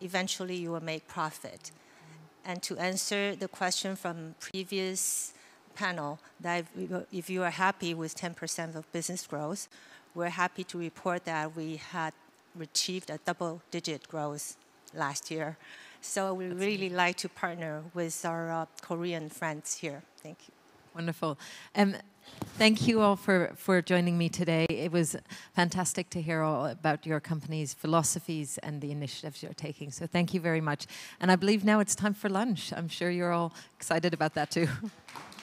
eventually you will make profit. And to answer the question from previous panel, that if you are happy with 10% of business growth, we're happy to report that we had achieved a double-digit growth last year. So we really like to partner with our uh, Korean friends here. Thank you. Wonderful. Um, thank you all for, for joining me today. It was fantastic to hear all about your company's philosophies and the initiatives you're taking. So thank you very much. And I believe now it's time for lunch. I'm sure you're all excited about that too.